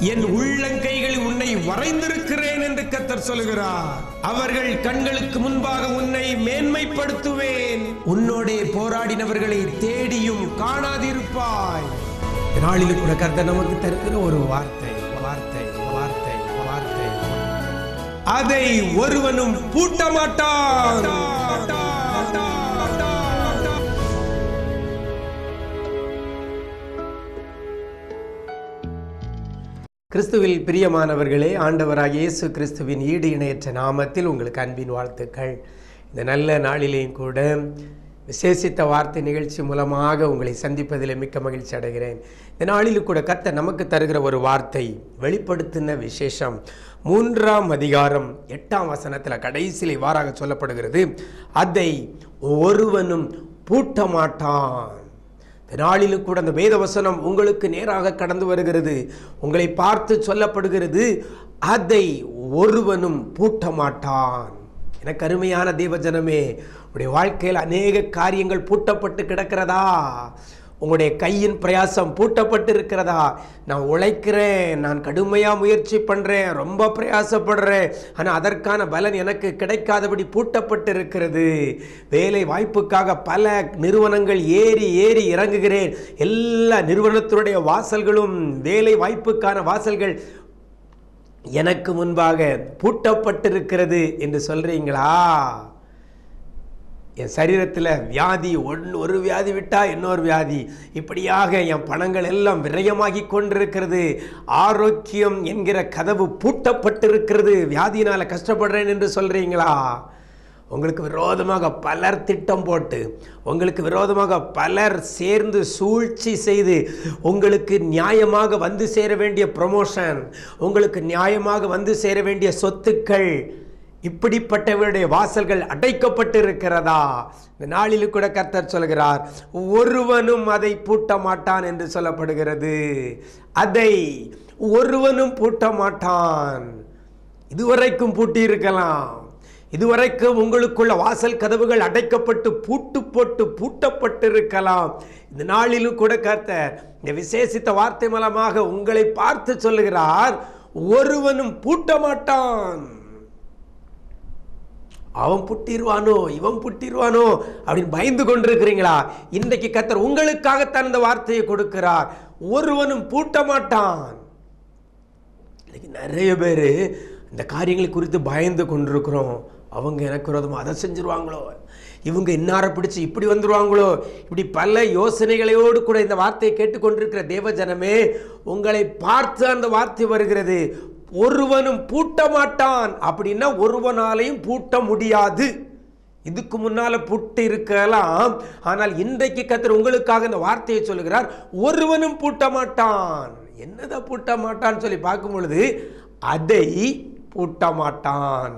என் உள்ளங்கைகளில் உன்னை வரைந்திருக்கிறேன் என்று கத்தர் சொல்கிறார். அவர்கள் கண்களுக்கு முன்பாக உன்னை மேன்மைப்படுத்துவேன். உன்னோடே போராடினவர்களை தேடியும் காணாதிருப்பாய். நாளில் கூட கர்த்தர் நமக்கு தருகிற ஒரு வார்த்தை வார்த்தை வார்த்தை வார்த்தை. அதை ஒருவனும் பூட்ட மாட்டான் கிறிஸ்துவில் பிரியமானவர்களே ஆண்டவராக இயேசு கிறிஸ்துவின் ஈடு இணையற்ற நாமத்தில் உங்களுக்கு அன்பின் வாழ்த்துக்கள். இந்த நல்ல நாளிலேயும் கூட விசேஷித்த வார்த்தை நிகழ்ச்சி மூலமாக உங்களை சந்திப்பதில் மிக்க மகிழ்ச்சி அடைகிறேன். இந்த நாளிலும் கூட கத்த நமக்கு தருகிற ஒரு வார்த்தை வெளிப்படுத்தின விசேஷம். மூன்றாம் அதிகாரம் எட்டாம் வசனத்தில் கடைசியில் இவ்வாறாக சொல்லப்படுகிறது. அதை ஒருவனும் பூட்ட மாட்டான் நாளிலும் கூட அந்த வேதவசனம் உங்களுக்கு நேராக கடந்து வருகிறது. உங்களை பார்த்து சொல்லப்படுகிறது அதை ஒருவனும் பூட்ட மாட்டான் எனக்கு அருமையான தேவஜனமே உடைய வாழ்க்கையில் அநேக காரியங்கள் பூட்டப்பட்டு கிடக்கிறதா? உங்களுடைய கையின் பிரயாசம் பூட்டப்பட்டு இருக்கிறதா நான் உழைக்கிறேன் நான் கடுமையாக முயற்சி பண்ணுறேன் ரொம்ப பிரயாசப்படுறேன். ஆனால் அதற்கான பலன் எனக்கு கிடைக்காதபடி பூட்டப்பட்டு இருக்கிறது வேலை வாய்ப்புக்காக பல நிறுவனங்கள் ஏறி ஏறி இறங்குகிறேன். எல்லா நிறுவனத்தினுடைய வாசல்களும் வேலை வாய்ப்புக்கான வாசல்கள் எனக்கு முன்பாக பூட்டப்பட்டிருக்கிறது என்று சொல்கிறீங்களா என் சரீரத்தில் வியாதி ஒன்று ஒரு வியாதி விட்டால் இன்னொரு வியாதி. இப்படியாக என் பணங்கள் எல்லாம் விரயமாகி கொண்டிருக்கிறது. ஆரோக்கியம் என்கிற கதவு பூட்டப்பட்டிருக்கிறது. வியாதியினால் கஷ்டப்படுறேன் என்று சொல்கிறீங்களா உங்களுக்கு விரோதமாக பலர் திட்டம் போட்டு உங்களுக்கு விரோதமாக பலர் சேர்ந்து சூழ்ச்சி செய்து உங்களுக்கு நியாயமாக வந்து சேர வேண்டிய ப்ரொமோஷன் உங்களுக்கு நியாயமாக வந்து சேர வேண்டிய சொத்துக்கள் இப்படிப்பட்டவருடைய வாசல்கள் அடைக்கப்பட்டு இருக்கிறதா இந்த நாளில் கூட கர்த்தர் சொல்கிறார் ஒருவனும் அதை பூட்ட மாட்டான் என்று சொல்லப்படுகிறது. அதை ஒருவனும் பூட்ட மாட்டான் இதுவரைக்கும் பூட்டி இருக்கலாம் இதுவரைக்கும் உங்களுக்குள்ள வாசல் கதவுகள் அடைக்கப்பட்டு பூட்டு போட்டு பூட்டப்பட்டிருக்கலாம். இந்த நாளிலும் கூட கர்த்தர் இந்த விசேஷித்த வார்த்தை மூலமாக உங்களை பார்த்து சொல்லுகிறார் ஒருவனும் பூட்ட மாட்டான் அவன் புட்டிடுவானோ இவன் புட்டிடுவானோ அப்படின்னு பயந்து கொண்டிருக்கிறீங்களா? இன்றைக்கு கத்தர் உங்களுக்காகத்தான் இந்த வார்த்தையை கொடுக்கிறார். ஒருவனும் பூட்ட மாட்டான் இன்னைக்கு நிறைய பேர் இந்த காரியங்களை குறித்து பயந்து கொண்டிருக்கிறோம். அவங்க எனக்கு விரோதமாக அதை செஞ்சுருவாங்களோ? இவங்க இன்னாரை பிடிச்சி இப்படி வந்துருவாங்களோ? இப்படி பல யோசனைகளையோடு கூட இந்த வார்த்தையை கேட்டுக்கொண்டிருக்கிற தேவஜனமே உங்களை பார்த்து அந்த வார்த்தை வருகிறது. ஒருவனும் பூட்ட மாட்டான் அப்படின்னா ஒருவனாலையும் பூட்ட முடியாது. இதுக்கு முன்னால புட்டு இருக்கலாம். ஆனால் இன்றைக்கு கத்தர் உங்களுக்காக இந்த வார்த்தையை சொல்லுகிறார் ஒருவனும் பூட்ட மாட்டான் என்னதான் பூட்ட மாட்டான்னு சொல்லி பார்க்கும் பொழுது அதை பூட்ட மாட்டான்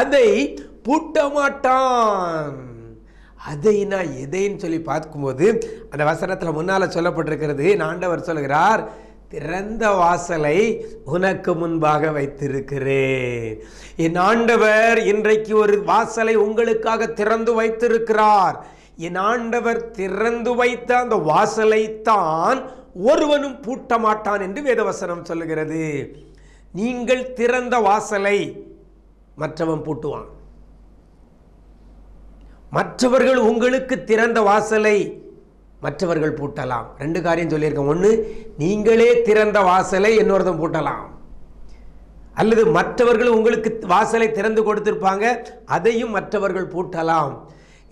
அதை பூட்ட மாட்டான் அதை நான் எதைன்னு சொல்லி பார்க்கும்போது அந்த வசனத்தில் முன்னால் சொல்லப்பட்டிருக்கிறது நான் ஆண்டவர் சொல்கிறார் திறந்த வாசலை உனக்கு முன்பாக வைத்திருக்கிறேன். என் ஆண்டவர் இன்றைக்கு ஒரு வாசலை உங்களுக்காக திறந்து வைத்திருக்கிறார். என் ஆண்டவர் திறந்து வைத்த அந்த வாசலைத்தான் ஒருவனும் பூட்ட மாட்டான் என்று வேதவசனம் சொல்லுகிறது. நீங்கள் திறந்த வாசலை மற்றவன் பூட்டுவான். மற்றவர்கள் உங்களுக்கு திறந்த வாசலை மற்றவர்கள் பூட்டலாம். ரெண்டு காரியம் சொல்லியிருக்கேன். ஒன்று நீங்களே திறந்த வாசலை இன்னொருத்தன் பூட்டலாம். அல்லது மற்றவர்கள் உங்களுக்கு வாசலை திறந்து கொடுத்துருப்பாங்க அதையும் மற்றவர்கள் பூட்டலாம்.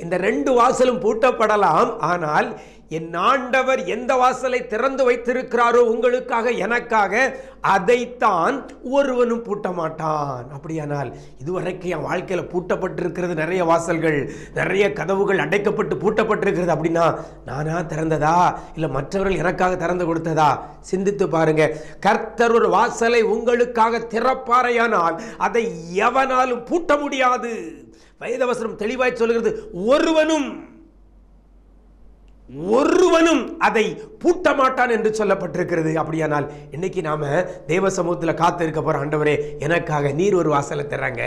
இந்த ரெண்டு வாசலும் பூட்டப்படலாம். ஆனால் என் ஆண்டவர் எந்த வாசலை திறந்து வைத்திருக்கிறாரோ உங்களுக்காக எனக்காக அதைத்தான் ஒருவனும் பூட்ட மாட்டான் அப்படியானால் இதுவரைக்கும் என் வாழ்க்கையில் பூட்டப்பட்டிருக்கிறது நிறைய வாசல்கள் நிறைய கதவுகள் அடைக்கப்பட்டு பூட்டப்பட்டிருக்கிறது அப்படின்னா நானா திறந்ததா? இல்லை மற்றவர்கள் எனக்காக திறந்து கொடுத்ததா? சிந்தித்து பாருங்க. கர்த்தர் ஒரு வாசலை உங்களுக்காக திறப்பாரையானால் அதை எவனாலும் பூட்ட முடியாது. வேதவசனம் தெளிவாய் சொல்கிறது ஒருவனும் ஒருவனும் அதை பூட்ட மாட்டான் என்று சொல்லப்பட்டிருக்கிறது. அப்படியானால் இன்னைக்கு நாம தேவ சமூகத்தில் காத்து இருக்க போற ஆண்டவரே எனக்காக நீர் ஒரு வாசலை திறங்க.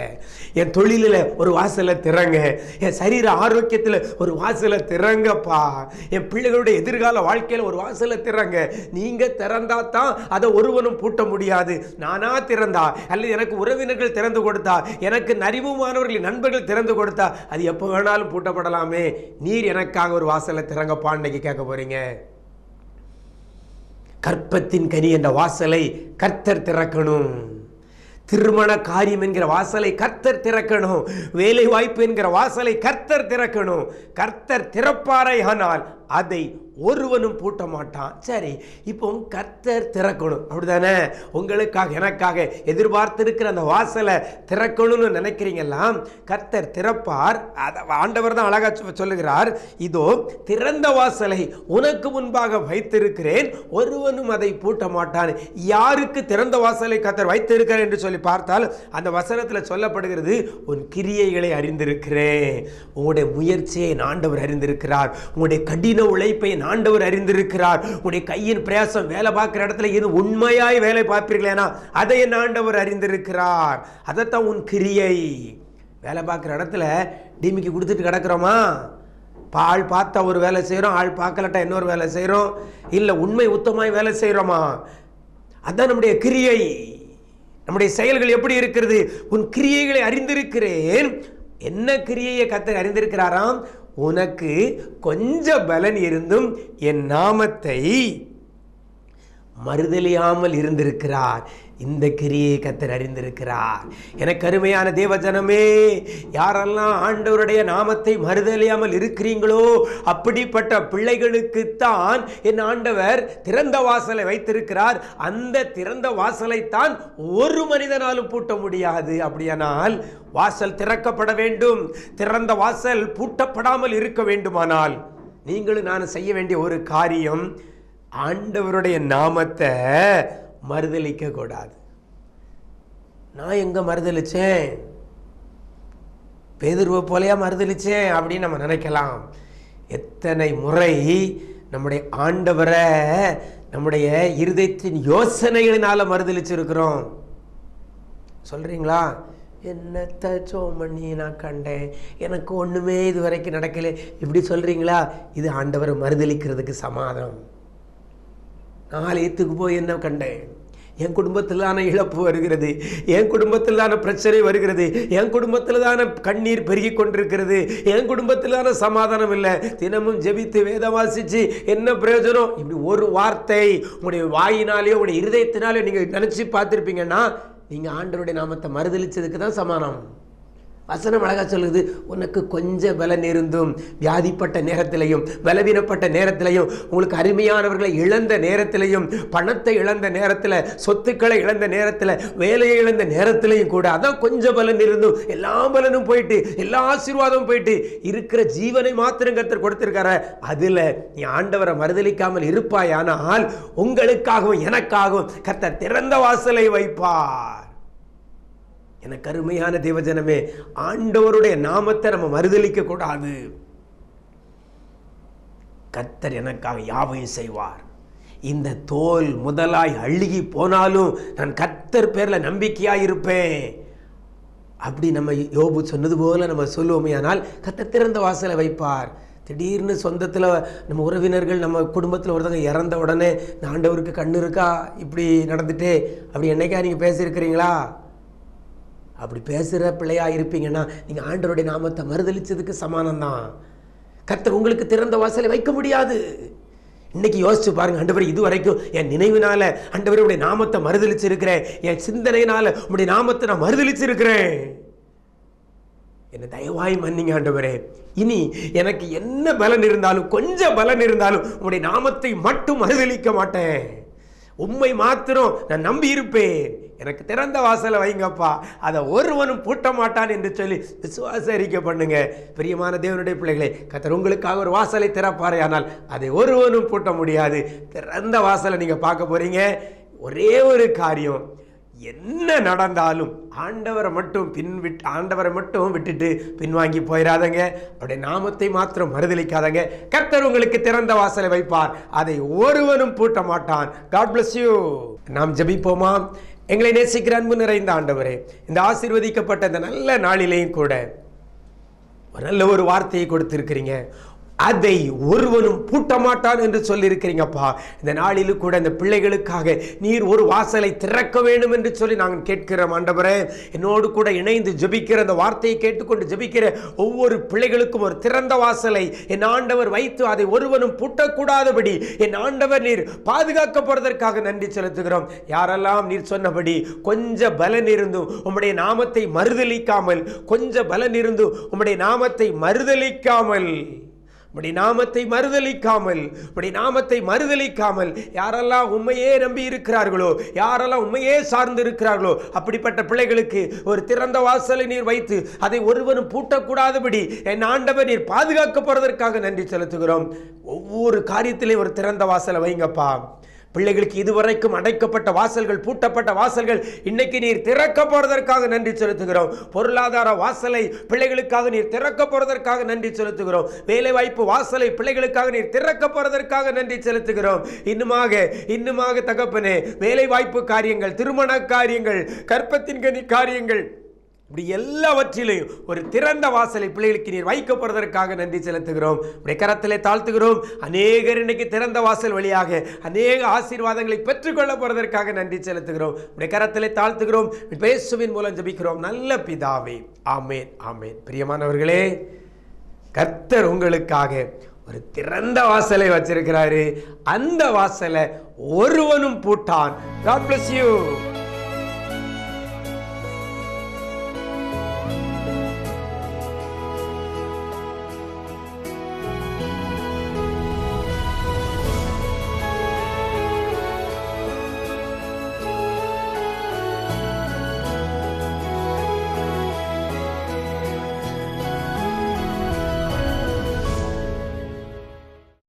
என் தொழிலில் ஒரு வாசலை திறங்க. என் சரீர ஆரோக்கியத்தில் ஒரு வாசலை திறங்கப்பா. என் பிள்ளைகளுடைய எதிர்கால வாழ்க்கையில் ஒரு வாசலை திறங்க. நீங்க திறந்தா தான் அதை ஒருவனும் பூட்ட முடியாது. நானா திறந்தா அல்லது எனக்கு உறவினர்கள் திறந்து கொடுத்தா எனக்கு நரிவுமானவர்கள் நண்பர்கள் திறந்து கொடுத்தா அது எப்போ வேணாலும் பூட்டப்படலாமே. நீர் எனக்காக ஒரு வாசலை திறங்கப்பா. இன்னைக்கு கேட்க போறீங்க? கற்பத்தின் கனி என்ற வாசலை கர்த்தர் திறக்கணும். திருமண காரியம் என்கிற வாசலை கர்த்தர் திறக்கணும். வேலை வாய்ப்பு என்கிற வாசலை கர்த்தர் திறக்கணும். கர்த்தர் திறப்பாரை ஆனால் அதை ஒருவனும் பூட்ட மாட்டான் சரி இப்போ கர்த்தர் திறக்கணும். அப்படிதானே? உங்களுக்காக எனக்காக எதிர்பார்த்திருக்கிற அந்த வாசலை திறக்கணும்னு நினைக்கிறீங்கல்லாம் கர்த்தர் திறப்பார். அதை ஆண்டவர் தான் அழகா சொல்லுகிறார். இதோ திறந்த வாசலை உனக்கு முன்பாக வைத்திருக்கிறேன். ஒருவனும் அதை பூட்ட மாட்டான் யாருக்கு திறந்த வாசலை கர்த்தர் வைத்திருக்கிறார் என்று சொல்லி பார்த்தால் அந்த வசனத்தில் சொல்லப்படுகிறது உன் கிரியைகளை அறிந்திருக்கிறேன். உங்களுடைய முயற்சியை ஆண்டவர் அறிந்திருக்கிறார். உங்களுடைய கடின உழைப்பை ஆண்டவர் அறிந்திருக்கிறார். உன்னுடைய கையின் பிரயாசம் வேலை பார்க்குற இடத்துல இது உண்மையாய் வேலை பார்ப்பீர்களேனா அதை என் ஆண்டவர் அறிந்திருக்கிறார். அதைத்தான் உன் கிரியை. வேலை பார்க்குற இடத்துல டிமிக்கு கொடுத்துட்டு கிடக்கிறோமா? இப்போ ஆள் பார்த்தா ஒரு வேலை செய்கிறோம் ஆள் பார்க்கலட்டா இன்னொரு வேலை செய்கிறோம் இல்லை உண்மை உத்தமாய் வேலை செய்கிறோமா அதான் நம்முடைய கிரியை. நம்முடைய செயல்கள் எப்படி இருக்கிறது? உன் கிரியைகளை அறிந்திருக்கிறேன். என்ன கிரியையை கத்து அறிந்திருக்கிறாராம்? உனக்கு கொஞ்ச பலன் இருந்தும் என் நாமத்தை மறுதலியாமல் இருந்திருக்கிறார். இந்த கிரியை கத்தர் அறிந்திருக்கிறார். எனக்கு அருமையான தேவஜனமே யாரெல்லாம் ஆண்டவருடைய நாமத்தை மறுதலியாமல் இருக்கிறீங்களோ அப்படிப்பட்ட பிள்ளைகளுக்குத்தான் என் ஆண்டவர் திறந்த வாசலை வைத்திருக்கிறார். அந்த திறந்த வாசலைத்தான் ஒரு மனிதனாலும் பூட்ட முடியாது. அப்படியானால் வாசல் திறக்கப்பட வேண்டும். திறந்த வாசல் பூட்டப்படாமல் இருக்க வேண்டுமானால் நீங்களும் நான் செய்ய வேண்டிய ஒரு காரியம் ஆண்டவருடைய நாமத்தை மறுதலிக்க கூடாது நான் எங்க மறுதலிச்சேன்? பேதுருவை போலையா மறுதலிச்சேன் அப்படின்னு நம்ம நினைக்கலாம். எத்தனை முறை நம்முடைய ஆண்டவரை நம்முடைய இருதயத்தின் யோசனைகளினால மறுதளிச்சிருக்கிறோம் சொல்றீங்களா? என்னத்த சோமண்ணி நான் கண்டேன். எனக்கு ஒன்றுமே இது வரைக்கும் நடக்கல. இப்படி சொல்கிறீங்களா இது ஆண்டவரை மறுதளிக்கிறதுக்கு சமாதம் ஆலயத்துக்கு போய் என்ன கண்டேன்? என் குடும்பத்தில் தானே இழப்பு வருகிறது. என் குடும்பத்தில் தானே பிரச்சனை வருகிறது. என் குடும்பத்தில் தானே கண்ணீர் பெருகி கொண்டிருக்கிறது. என் குடும்பத்தில் தானே சமாதானம் இல்லை. தினமும் ஜெபித்து வேதம் வாசிச்சு என்ன பிரயோஜனம்? இப்படி ஒரு வார்த்தை உங்களுடைய வாயினாலேயோ உங்களுடைய இருதயத்தினாலேயோ நீங்கள் நினச்சி பார்த்துருப்பீங்கன்னா நீங்கள் ஆண்டருடைய நாமத்தை மறுதளித்ததுக்கு தான் சமானம் வசனம் அழகாக சொல்லுது உனக்கு கொஞ்சம் பலன் இருந்தும் வியாதிப்பட்ட நேரத்திலையும் பலவீனப்பட்ட நேரத்திலையும் உங்களுக்கு அருமையானவர்களை இழந்த நேரத்திலையும் பணத்தை இழந்த நேரத்தில் சொத்துக்களை இழந்த நேரத்தில் வேலையை இழந்த நேரத்திலையும் கூட அதான் கொஞ்சம் பலன் இருந்தும் எல்லா பலனும் போயிட்டு எல்லா ஆசீர்வாதமும் போயிட்டு இருக்கிற ஜீவனை மாத்திரம் கத்தர் கொடுத்திருக்கார? அதில் நீ ஆண்டவரை மறுதளிக்காமல் இருப்பாயானால் உங்களுக்காகவும் எனக்காகவும் கத்த திறந்த வாசலை வைப்பார். எனக்கு அருமையான தேவஜனமே ஆண்டவருடைய நாமத்தை நம்ம மறுதளிக்க கூடாது கத்தர் எனக்காக யாவையும் செய்வார். இந்த தோல் முதலாய் அழுகி போனாலும் நான் கத்தர் பேரில் நம்பிக்கையாக இருப்பேன் அப்படி நம்ம யோபு சொன்னது போல நம்ம சொல்லுவோமே ஆனால் கர்த்தர் திறந்த வாசலை வைப்பார். திடீர்னு சொந்தத்தில் நம்ம உறவினர்கள் நம்ம குடும்பத்தில் ஒருத்தவங்க இறந்த உடனே இந்த ஆண்டவருக்கு கண்ணு இருக்கா? இப்படி நடந்துட்டு அப்படி என்னைக்கா நீங்கள் பேசியிருக்கிறீங்களா? அப்படி பேசுகிற பிள்ளையாக இருப்பீங்கன்னா நீங்கள் ஆண்டவருடைய நாமத்தை மறுதளித்ததுக்கு சமானம் தான் கர்த்தர் உங்களுக்கு திறந்த வாசலை வைக்க முடியாது. இன்னைக்கு யோசிச்சு பாருங்க ஆண்டவர் இது வரைக்கும் என் நினைவினால ஆண்டவருடைய நாமத்தை மறுதளிச்சிருக்கிறேன் என் சிந்தனையினால உடைய நாமத்தை நான் மறுதளிச்சிருக்கிறேன் என்னை தயவாய் மன்னிங்க ஆண்டவரே. இனி எனக்கு என்ன பலன் இருந்தாலும் கொஞ்சம் பலன் இருந்தாலும் உங்களுடைய நாமத்தை மட்டும் மறுதளிக்க மாட்டேன். உம்மை மாத்திரம் நான் நம்பி இருப்பேன் எனக்கு திறந்த வாசலை வைங்கப்பா. அதை ஒருவனும் பூட்ட மாட்டான் என்று சொல்லி விசுவாச அறிக்கை பண்ணுங்க. பிரியமான தேவனுடைய பிள்ளைகளே கத்தர் உங்களுக்காக ஒரு வாசலை திறப்பாரே. ஆனால் அதை ஒருவனும் பூட்ட முடியாது. திறந்த வாசலை நீங்கள் பார்க்க போகிறீங்க ஒரே ஒரு காரியம். என்ன நடந்தாலும் ஆண்டவரை மட்டும் பின் விட்டு ஆண்டவரை மட்டும் விட்டுட்டு பின்வாங்கி போயிடாதங்க அவருடைய நாமத்தை மாத்திரம் மறுதளிக்காதங்க. கர்த்தர் உங்களுக்கு திறந்த வாசலை வைப்பார். அதை ஒருவனும் பூட்ட மாட்டான் காட் பிளஸ் யூ நாம் ஜபிப்போமா? எங்களை நேசிக்கிற அன்பு நிறைந்த ஆண்டவரே இந்த ஆசீர்வதிக்கப்பட்ட இந்த நல்ல நாளிலேயும் கூட ஒரு நல்ல ஒரு வார்த்தையை கொடுத்திருக்கிறீங்க. அதை ஒருவனும் பூட்ட மாட்டான் என்று சொல்லியிருக்கிறீங்கப்பா. இந்த நாளிலும் கூட இந்த பிள்ளைகளுக்காக நீர் ஒரு வாசலை திறக்க வேண்டும் என்று சொல்லி நாங்கள் கேட்கிறோம் ஆண்டவரே. என்னோடு கூட இணைந்து ஜபிக்கிற அந்த வார்த்தையை கேட்டுக்கொண்டு ஜபிக்கிற ஒவ்வொரு பிள்ளைகளுக்கும் ஒரு திறந்த வாசலை என் ஆண்டவர் வைத்து அதை ஒருவனும் பூட்டக்கூடாதபடி என் ஆண்டவர் நீர் பாதுகாக்கப்படுவதற்காக நன்றி செலுத்துகிறோம். யாரெல்லாம் நீர் சொன்னபடி கொஞ்ச பலன் இருந்தும் உம்முடைய நாமத்தை மறுதளிக்காமல் கொஞ்ச பலன் இருந்தும் உம்முடைய நாமத்தை மறுதலிக்காமல் இப்படி நாமத்தை மறுதளிக்காமல் இப்படி நாமத்தை மறுதளிக்காமல் யாரெல்லாம் உண்மையே நம்பி இருக்கிறார்களோ யாரெல்லாம் உண்மையே சார்ந்து இருக்கிறார்களோ அப்படிப்பட்ட பிள்ளைகளுக்கு ஒரு திறந்த வாசலை நீர் வைத்து அதை ஒருவரும் பூட்டக்கூடாதபடி என் ஆண்டவர் நீர் பாதுகாக்கப்படுவதற்காக நன்றி செலுத்துகிறோம். ஒவ்வொரு காரியத்திலையும் ஒரு திறந்த வாசலை வைங்கப்பா. பிள்ளைகளுக்கு இதுவரைக்கும் அடைக்கப்பட்ட வாசல்கள் பூட்டப்பட்ட வாசல்கள் இன்னைக்கு நீர் திறக்க போறதற்காக நன்றி செலுத்துகிறோம். பொருளாதார வாசலை பிள்ளைகளுக்காக நீர் திறக்க போறதற்காக நன்றி செலுத்துகிறோம். வேலை வாய்ப்பு வாசலை பிள்ளைகளுக்காக நீர் திறக்க போறதற்காக நன்றி செலுத்துகிறோம். இன்னுமாக இன்னுமாக தகப்பனே வேலை வாய்ப்பு காரியங்கள் திருமண காரியங்கள் கற்பத்தின் கனி காரியங்கள் இப்படி எல்லாவற்றிலையும் ஒரு திறந்த வாசலை பிள்ளைகளுக்கு நீர் வைக்கப்படுவதற்காக நன்றி செலுத்துகிறோம். உடைய கரத்திலே தாழ்த்துகிறோம். அநேகர் இன்னைக்கு திறந்த வாசல் வழியாக அநேக ஆசீர்வாதங்களை பெற்றுக்கொள்ள போறதற்காக நன்றி செலுத்துகிறோம். உடைய கரத்திலே தாழ்த்துகிறோம். பேசுவின் மூலம் ஜெபிக்கிறோம். நல்ல பிதாவே. ஆமேன் ஆமேன். பிரியமானவர்களே கர்த்தர் உங்களுக்காக ஒரு திறந்த வாசலை வச்சிருக்கிறாரு. அந்த வாசலை ஒருவனும் பூட்டான். God bless you.